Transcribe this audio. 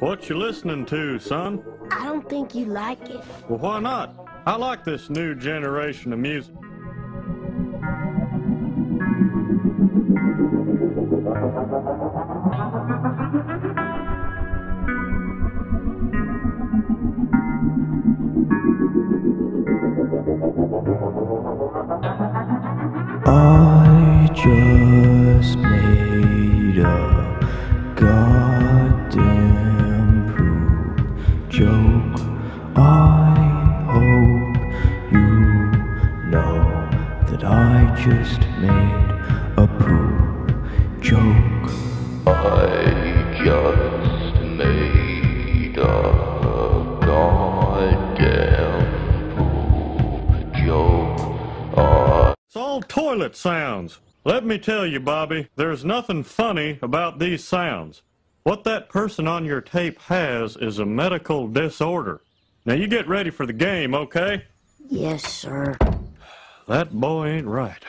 What you listening to, son? I don't think you like it. Well, why not? I like this new generation of music. I just made a goddamn poop joke. I hope you know that I just made a poop joke. I just made a goddamn poop joke. I It's all toilet sounds. Let me tell you, Bobby, there's nothing funny about these sounds. What that person on your tape has is a medical disorder. Now you get ready for the game, okay? Yes, sir. That boy ain't right.